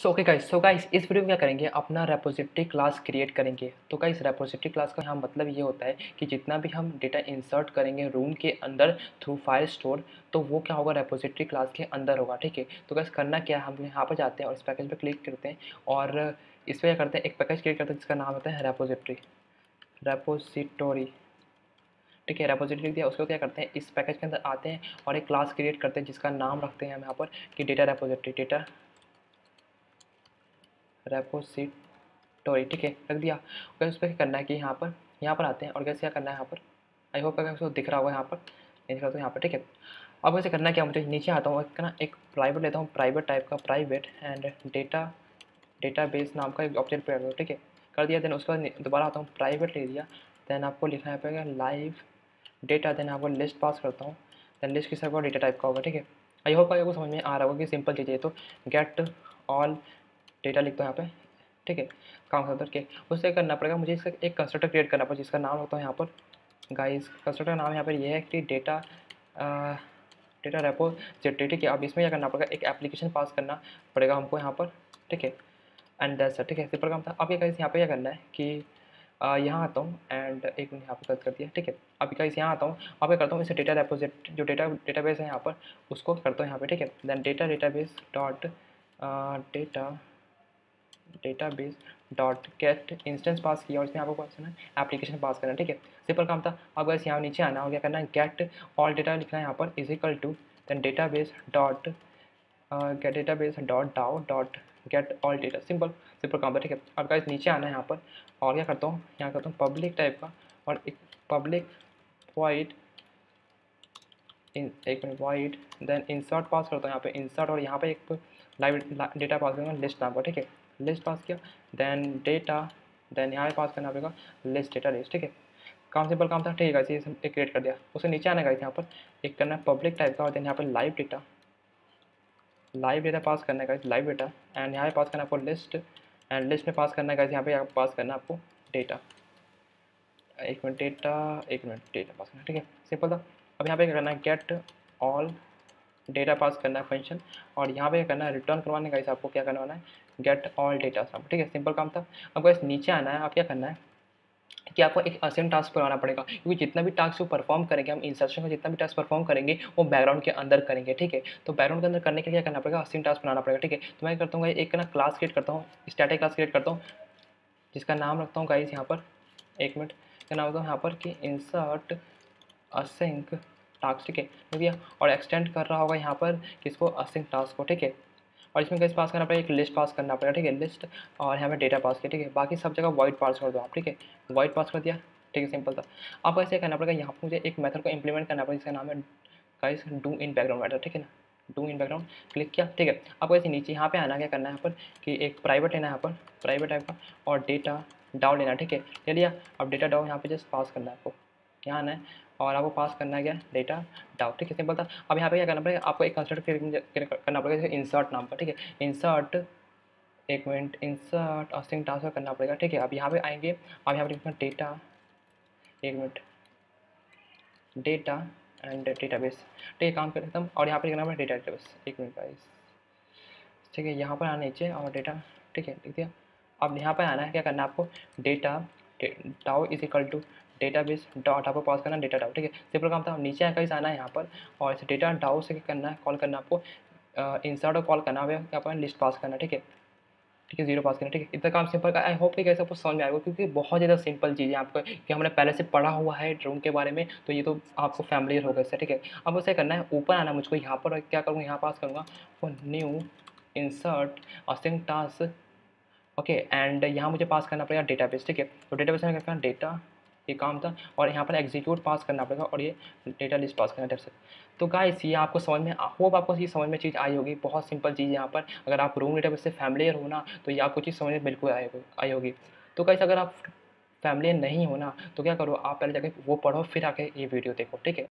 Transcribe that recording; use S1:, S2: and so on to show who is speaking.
S1: So okay guys so guys इस video में क्या करेंगे? अपना रेपोजिटरी क्लास क्रिएट करेंगे। तो गाइस रेपोजिटरी क्लास का यहाँ मतलब ये होता है कि जितना भी हम डेटा इंसर्ट करेंगे रूम के अंदर थ्रू फ़ाइल स्टोर तो वो क्या होगा? रेपोजिटरी क्लास के अंदर होगा, ठीक है? तो गाइस करना क्या है? हम यहाँ पर जाते हैं और इस पैकेज पर क्लिक करते हैं और इस पर क्या करते हैं? एक पैकेज क्रिएट करते हैं जिसका नाम होता है रेपोजिटरी रेपोजिटोरी ठीक है? रेपोजिटरी लिख दिया। उसको क्या करते हैं? इस पैकेज के अंदर आते हैं और एक क्लास क्रिएट करते हैं जिसका नाम रखते हैं हम यहाँ पर कि डेटा रेपोजिटरी डेटा रेपोसिटोरी ठीक है? रख दिया। और उस पर करना है कि यहाँ पर यहाँ पर आते हैं। और कैसे क्या करना है यहाँ पर? आई होप अगर दिख रहा होगा यहाँ पर दिख रहा तो यहाँ पर, ठीक है? अब वैसे करना क्या मुझे नीचे आता हूँ ना, एक प्राइवेट लेता हूँ प्राइवेट टाइप का private and data data base नाम का एक ऑब्जेक्ट पेड़ दो, ठीक है? कर दिया देन उसके बाद दोबारा आता हूँ प्राइवेट ले दिया। देन आपको लिखना पड़ेगा लाइव डेटा देन आपको लिस्ट पास करता हूँ। देन लिस्ट किस डेटा टाइप का होगा, ठीक है? आई होप आपको समझ में आ रहा होगा कि सिंपल चीज़ है तो गेट ऑल डेटा लिखता हूँ यहाँ पे, ठीक है? काम खत्म के उससे करना पड़ेगा, मुझे इसका एक कंस्ट्रक्टर क्रिएट करना पड़ेगा, जिसका नाम होता है यहाँ पर। गाइस कंस्ट्रक्टर नाम यहाँ पर ये है कि डेटा डेटा रेपो जेट ठीक है अब इसमें क्या करना पड़ेगा, एक एप्लीकेशन पास करना पड़ेगा हमको यहाँ पर, ठीक है? एंड दैट्स ठीक है? सिंपल काम था। अब क्या गाइस यहाँ पे क्या करना है कि यहाँ आता हूँ एंड एक मिनट यहाँ पर कर दिया, ठीक है? अभी गाइस यहाँ आता हूँ, अब क्या करता हूँ, इसे डेटा रेपोजिट जो डेटा डेटाबेस है यहाँ पर, उसको करता हूँ यहाँ पे, ठीक है? Then data database dot data database dot get instance pass किया और इसमें आपको करना है एप्लीकेशन पास करना ठीक है? सिंपल काम था। अब बस यहाँ नीचे आना हो क्या करना है। गेट ऑल डेटा लिखना है यहाँ पर। Is equal to then database dot get database dot DAO dot get all data simple simple काम था, ठीक है? अब गाइस नीचे आना है यहाँ पर। और क्या करता हूँ? यहाँ करता हूँ पब्लिक टाइप का। और एक पब्लिक वाइड एक minute void then insert pass करता हूँ यहाँ पे। इंसर्ट और यहाँ पे एक लाइव डेटा पास करूँगा लिस्ट नाम का, ठीक है? लिस्ट पास किया देन डेटा देन यहाँ पास करना पड़ेगा लिस्ट डेटा लिस्ट ठीक है? काम सिंपल काम था, ठीक है एक क्रिएट कर दिया। उससे नीचे आने का यहाँ पर एक करना है पब्लिक टाइप का, और देन यहाँ पर live data live data pass करने का लाइव डेटा एंड यहाँ पे पास करना आपको लिस्ट एंड लिस्ट में पास करना है यहाँ पे पास करना आपको डेटा एक मिनट डेटा एक मिनट डेटा पास करना ठीक है? सिंपल था। अब यहाँ पे करना है गेट ऑल डेटा पास करना है फ़ंक्शन और यहाँ पे करना है रिटर्न करवाने का आपको क्या करवाना है? गेट ऑल डेटा सब ठीक है? सिंपल काम था। अब इस नीचे आना है, आप क्या करना है कि आपको एक असेम टास्क करवाना पड़ेगा, क्योंकि जितना भी टास्क वो परफॉर्म करेंगे, हम इंसर्शन का जितना भी टास्क परफॉर्म करेंगे, वो बैकग्राउंड के अंदर करेंगे, ठीक है? तो बैकग्राउंड के अंदर करने के लिए क्या करना पड़ेगा? असेम टास्क बनाना पड़ेगा, ठीक है? तो मैं करता हूँ एक ना क्लास क्रिएट करता हूँ स्टैटिक क्लास क्रिएट करता हूँ, जिसका नाम रखता हूँ गाइस यहाँ पर, एक मिनट, क्या नाम हूँ यहाँ पर कि इंसर्ट असिंक टास्क ठीक है? भैया और एक्सटेंड कर रहा होगा यहाँ पर किसको असिंक टास्क को, ठीक है? और इसमें कैसे पास करना पड़ेगा, एक लिस्ट पास करना पड़ेगा, ठीक है? लिस्ट और यहाँ पर डेटा पास किया ठीक है? बाकी सब जगह वाइट पास कर दो आप, ठीक है? वाइट पास कर दिया, ठीक है? सिंपल था। अब ऐसे करना पड़ेगा, यहाँ पर मुझे एक मेथड को इंप्लीमेंट करना पड़ेगा, जिसका नाम है guys do in background matter ठीक है ना? डू इन बैकग्राउंड क्लिक किया, ठीक है? आपको ऐसे नीचे यहाँ पे आना, क्या करना है यहाँ पर कि एक प्राइवेट लेना है यहाँ पर प्राइवेट टाइप का, और डेटा डाउ लेना, ठीक है? ले लिया, अब डेटा डाउ यहाँ पे जस्ट पास करना है आपको। यहाँ आना है और आपको पास करना है क्या? डेटा डाउट ठीक है? सिंपल था। अब यहाँ पे क्या करना पड़ेगा? आपको एक कंसर्ट करना पड़ेगा, जैसे इंसर्ट नाम पर, ठीक है? इंसर्ट एक मिनट इंसर्ट अस्टिंग टास्क करना पड़ेगा, ठीक है? अब यहाँ पे आएँगे। अब यहाँ पे लिखना डेटा एक मिनट डेटा एंड डेटाबेस ठीक है? काम करते हम। और यहाँ पे लिखना पड़ेगा? डेटा डेटाबेस एक मिनट गाइस ठीक है? यहाँ पर आना नीचे और डेटा ठीक है? लिख दिया। अब यहाँ पर आना है, क्या करना है आपको? Data DAO is equal to database dot आपको पास करना डेटा डाउ ठीक है? सिंपल काम था, नीचे आकर आना है यहाँ पर, और इसे डेटा डाउ से करना है कॉल करना आपको इंसर्ट और कॉल करना है यहाँ लिस्ट पास करना, ठीक है? ठीक है ज़ीरो पास करना, ठीक है? इतना काम सिंपल का आई होप कि कैसे आपको समझ में आएगा क्योंकि बहुत ज़्यादा सिंपल चीज़ है आपको कि हमने पहले से पढ़ा हुआ है ड्रोन के बारे में तो ये तो आपको फैमिलियर होगा इससे, ठीक है? अब उसे करना है, ऊपर आना मुझको यहाँ पर क्या करूँगा, यहाँ पास करूँगा वो new insert async task okay and यहाँ मुझे पास करना पड़ेगा डेटाबेस ठीक है? तो डेटाबेस में क्या करना डेटा ये काम था और यहाँ पर एग्जीक्यूट पास करना पड़ेगा और ये डेटा लिस्ट पास करना पड़ेगा तो गाइस ये आपको समझ में होप आपको ये समझ में चीज़ आई होगी। बहुत सिंपल चीज़ यहाँ पर। अगर आप रूम डेटा से फैमिलियर हो ना तो ये आपको चीज़ समझ में बिल्कुल आई आई होगी। तो गाइस अगर आप फैमिली नहीं हो ना तो क्या करो, आप पहले जाके वो पढ़ो, फिर आके ये वीडियो देखो, ठीक है?